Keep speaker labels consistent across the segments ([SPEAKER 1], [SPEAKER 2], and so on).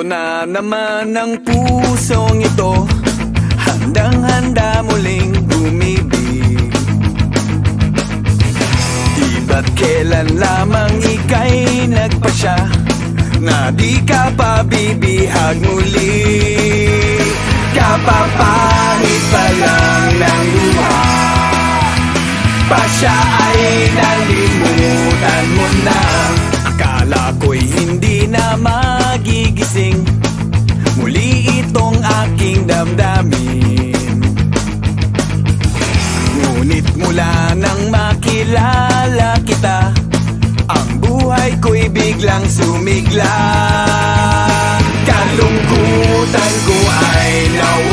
[SPEAKER 1] Heto na naman ang pusong ito. Handang-handa muling umibig Di ba't kailan lamang ika'y nagpasya Na di ka pa bibihag muli. Kapapahit pa lang ng luha. Pa siya ay nalimutan mo na magigising Muli itong aking damdamin. Ngunit mula nang makilala kita Ang buhay ko'y biglang sumigla. Kalungkutan ko ay nawala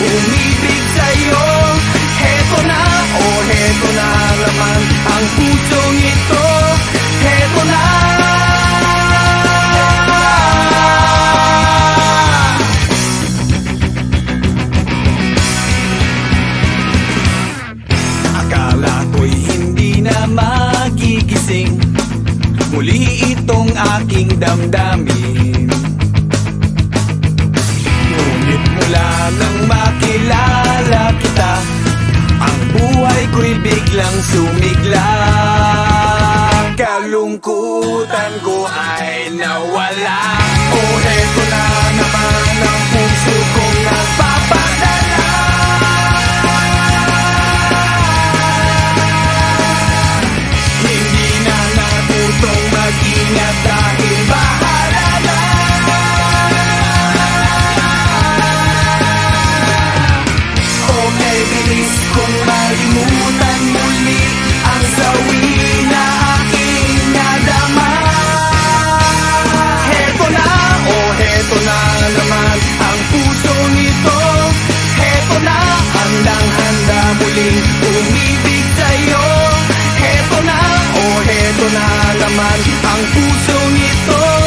[SPEAKER 1] umibig sa'yo Heto na, oh heto na naman Ang pusong ito. Heto na. Akala ko'y hindi na magigising. Muli itong aking damdamin sumigla Kalungkutan ko ay nawala. Oh, handang-handa muling umibig sa'yo Heto na, oh heto na naman ang puso nito.